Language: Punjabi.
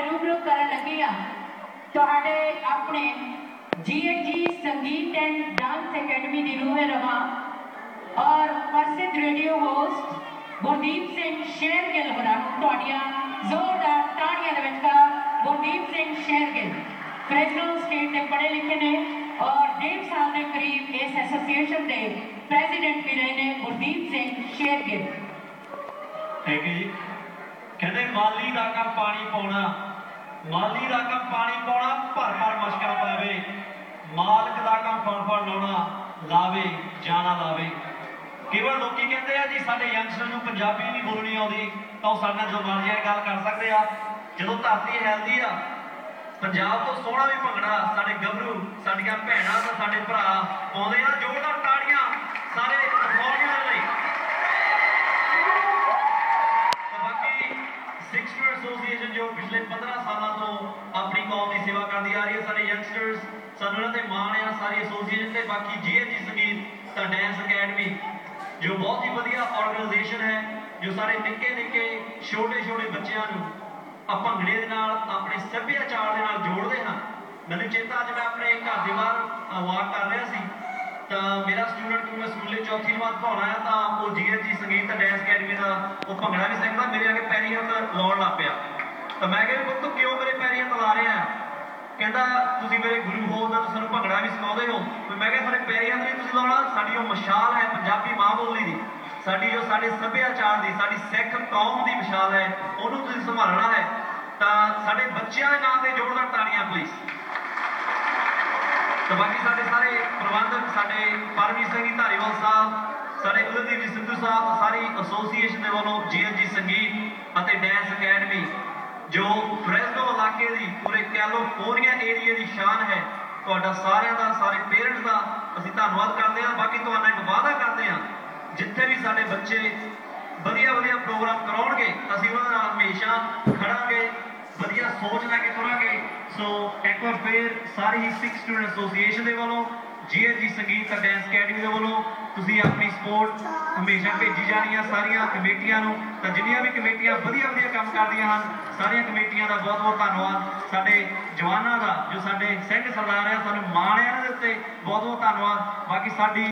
ਤੁਹਾਡੇ ਰੂਬਰੂ ਕਰਨ ਲੱਗੀ ਆ ਤੁਹਾਡੇ ਆਪਣੇ GNG Sangeet and dance academy ਦੀ ਰੂਹੇ ਰਵਾ ਔਰ ਪ੍ਰਸਿੱਧ ਰੇਡੀਓ ਹੋਸਟ ਗੁਰਦੀਪ ਸਿੰਘ ਸ਼ੇਰਗਿੱਲ ਹੋਰਾਂ ਨੂੰ ਤੁਹਾਡੀਆਂ ਜ਼ੋਰਦਾਰ ਤਾੜੀਆਂ ਦੇ ਵਿਚਕਾਰ ਗੁਰਦੀਪ ਸਿੰਘ ਸ਼ੇਰਗਿੱਲ ਫ੍ਰੈਸਨੋ ਸਟੇਟ ਦੇ ਪੜ੍ਹੇ ਲਿਖੇ ਨੇ ਔਰ ਡੇਢ ਸਾਲ ਦੇ ਕਰੀਬ ਇਸ ਐਸੋਸੀਏਸ਼ਨ ਦੇ ਪ੍ਰੈਜ਼ੀਡੈਂਟ ਵੀ ਰਹੇ ਨੇ ਗੁਰਦੀਪ ਸਿੰਘ ਸ਼ੇਰਗਿੱਲ ਠੀਕ ਹੈ ਜੀ ਕਹਿੰਦੇ ਮਾਲੀ ਦਾ ਕੰਮ ਪਾਣੀ ਪਾਉਣਾ ਮਾਲੀ ਦਾ ਕੰਮ ਪਾਣੀ ਪਾਉਣਾ, ਭਰ ਭਰ ਮਸ਼ਕਾਂ ਪਾਵੇ। ਮਾਲਕ ਦਾ ਕੰਮ ਫੜ ਫੜ ਲਾਉਣਾ, ਲਾਵੇ, ਜਾਣਾ ਲਾਵੇ। ਕੇਵਲ ਲੋਕੀ ਕਹਿੰਦੇ ਆ ਜੀ, ਸਾਡੇ ਯੰਗਸਟਰ ਨੂੰ ਪੰਜਾਬੀ ਨਹੀਂ ਬੋਲਣੀ ਆਉਂਦੀ, ਤਾਂ ਉਹ ਸਾਡੇ ਨਾਲ ਜੋ ਮਰਜ਼ੀ ਗੱਲ ਕਰ ਸਕਦੇ ਆ। ਜਦੋਂ ਧਰਤੀ ਹੈਲਦੀ ਆ, ਪੰਜਾਬ ਤੋਂ ਸੋਹਣਾ ਵੀ ਭੰਗੜਾ ਸਾਡੇ ਗੱਭਰੂ, ਸਾਡੀਆਂ ਭੈਣਾਂ ਤੇ ਸਾਡੇ ਭਰਾ ਪਾਉਂਦੇ ਆ, ਜ਼ੋਰਦਾਰ ਤਾੜੀਆਂ ਸਾਰੇ ਪਰਫਾਰਮਰ ਲਈ ਤਾਂ ਬਾਕੀ ਸਿਕਸਟਰ ਐਸੋਸੀਏਸ਼ਨ ਜੋ ਪਿਛਲੇ 15 ਸਾਲਾਂ ਤੋਂ ਆਪਣੀ ਕੌਮ ਦੀ ਸੇਵਾ ਕਰਦੀ ਆ ਰਹੀ ਹੈ, ਸਾਡੇ ਯੰਗਸਟਰਸ ਸਾਨੂੰ ਇਹਨਾਂ ਤੇ ਮਾਣ ਆ, ਸਾਰੀ ਐਸੋਸੀਏਸ਼ਨ ਤੇ ਬਾਕੀ ਜੀਐਚਜੀ ਸੰਗੀਤ, ਤਾਂ ਡਾਂਸ ਅਕੈਡਮੀ ਜੋ ਬਹੁਤ ਹੀ ਵਧੀਆ ਆਰਗੇਨਾਈਜੇਸ਼ਨ ਹੈ, ਜੋ ਸਾਰੇ ਨਿੱਕੇ ਨਿੱਕੇ, ਛੋਟੇ ਛੋਟੇ ਬੱਚਿਆਂ ਨੂੰ ਆ ਭੰਗੜੇ ਦੇ ਨਾਲ, ਆਪਣੇ ਸੱਭਿਆਚਾਰ ਦੇ ਨਾਲ ਜੋੜਦੇ ਹਨ ਮੈਨੂੰ ਚੇਤਾ ਅੱਜ ਮੈਂ ਆਪਣੇ ਘਰ ਦੇ ਬਾਹਰ ਵਾਕ ਕਰ ਰਿਹਾ ਸੀ। ਤਾਂ ਮੇਰਾ ਸਟੂਡੈਂਟ ਨੂੰ ਮੈਂ ਸਕੂਲੇ ਚੌਥੀ ਜਮਾਤ ਪੜਾਉਣਾ ਹੈ ਤਾਂ ਉਹ ਜੀਐਚਜੀ ਸੰਗੀਤ ਤੇ ਡਾਂਸ ਅਕੈਡਮੀ ਦਾ ਉਹ ਭੰਗੜਾ ਵੀ ਸਿੱਖਦਾ, ਮੇਰੇ ਅੱਗੇ ਪੈਰੀ ਹੱਥ ਲਾਉਣ ਲੱਗ ਪਿਆ। ਤਾਂ ਮੈਂ ਕਿਹਾ ਪੁੱਤ ਕਿਉਂ ਮੇਰੇ ਪੈਰੀ ਹੱਥ ਲਾ ਰਿਹਾ ਕਹਿੰਦਾ, ਤੁਸੀਂ ਮੇਰੇ ਗੁਰੂ ਹੋ, ਤਾਂ ਤੁਸੀਂ ਸਾਨੂੰ ਭੰਗੜਾ ਵੀ ਸਿਖਾਉਂਦੇ ਹੋ। ਤੇ ਮੈਂ ਕਿਹਾ ਸਾਡੇ ਪੈਰੀ ਹੱਥ ਨਹੀਂ ਤੁਸੀਂ ਲਾਉਣਾ, ਸਾਡੀ ਉਹ ਮਸ਼ਾਲ ਹੈ ਪੰਜਾਬੀ ਮਾਂ ਬੋਲੀ ਦੀ। ਸਾਡੀ ਜੋ ਸਾਡੇ ਸੱਭਿਆਚਾਰ ਦੀ, ਸਾਡੀ ਸਿੱਖ ਕੌਮ ਦੀ ਮਸ਼ਾਲ ਹੈ, ਉਹਨੂੰ ਤੁਸੀਂ ਸੰਭਾਲਣਾ ਹੈ। ਤਾਂ ਸਾਡੇ ਬੱਚਿਆਂ ਦੇ ਨਾਂ ਤੇ ਜ਼ੋਰਦਾਰ ਤਾੜੀਆਂ ਪਲੀਜ਼ ਤਾਂ ਬਾਕੀ ਸਾਡੇ ਸਾਰੇ ਪ੍ਰਬੰਧਕ, ਸਾਡੇ ਪਰਮਜੀਤ ਸਿੰਘ ਜੀ, ਧਾਰੀਵਾਲ ਸਾਹਿਬ, ਸਾਡੇ ਕੁਲਦੀਪ ਜੀ, ਸਿੱਧੂ ਸਾਹਿਬ, ਸਾਰੀ ਐਸੋਸੀਏਸ਼ਨ ਦੇ ਵੱਲੋਂ ਜੀਐਨਜੀ ਸੰਗੀਤ ਅਤੇ ਡਾਂਸ ਅਕੈਡਮੀ ਜੋ ਫ੍ਰੈਸਨੋ ਇਲਾਕੇ ਦੀ ਪੂਰੇ ਕੈਲੀਫੋਰਨੀਆ ਏਰੀਆ ਦੀ ਸ਼ਾਨ ਹੈ, ਤੁਹਾਡਾ ਸਾਰਿਆਂ ਦਾ, ਸਾਰੇ ਪੇਰੈਂਟਸ ਦਾ ਅਸੀਂ ਧੰਨਵਾਦ ਕਰਦੇ ਹਾਂ। ਬਾਕੀ ਤੁਹਾਨੂੰ ਇੱਕ ਵਾਅਦਾ ਕਰਦੇ ਹਾਂ, ਜਿੱਥੇ ਵੀ ਸਾਡੇ ਬੱਚੇ ਵਧੀਆ ਵਧੀਆ ਪ੍ਰੋਗਰਾਮ ਕਰਾਉਣਗੇ, ਅਸੀਂ ਉਹਨਾਂ ਨਾਲ ਹਮੇਸ਼ਾ ਖੜਾਂਗੇ, ਵਧੀਆ ਸੋਚ ਲੈ ਕੇ ਸੋ ਇੱਕ ਵਾਰ ਫੇਰ ਸਾਰੀ ਸਿੱਖ ਸਟੂਡੈਂਟ ਐਸੋਸੀਏਸ਼ਨ ਦੇ ਵੱਲੋਂ ਜੀਐਜੀ ਸੰਗੀਤ ਅਤੇ ਡਾਂਸ ਅਕੈਡਮੀ ਦੇ ਵੱਲੋਂ ਤੁਸੀਂ ਆਪਣੀ ਸਪੋਰਟ ਹਮੇਸ਼ਾ ਭੇਜੀ ਜਾਣੀ ਆ ਸਾਰੀਆਂ ਕਮੇਟੀਆਂ ਨੂੰ। ਤਾਂ ਜਿੰਨੀਆਂ ਵੀ ਕਮੇਟੀਆਂ ਵਧੀਆ ਵਧੀਆ ਕੰਮ ਕਰਦੀਆਂ ਹਨ, ਸਾਰੀਆਂ ਕਮੇਟੀਆਂ ਦਾ ਬਹੁਤ ਬਹੁਤ ਧੰਨਵਾਦ। ਸਾਡੇ ਜਵਾਨਾਂ ਦਾ, ਜੋ ਸਾਡੇ ਸਿੰਘ ਸਰਦਾਰ ਆ, ਸਾਨੂੰ ਮਾਣ ਹੈ ਇਹਨਾਂ ਦੇ ਉੱਤੇ ਬਹੁਤ ਬਹੁਤ ਧੰਨਵਾਦ। ਬਾਕੀ ਸਾਡੀ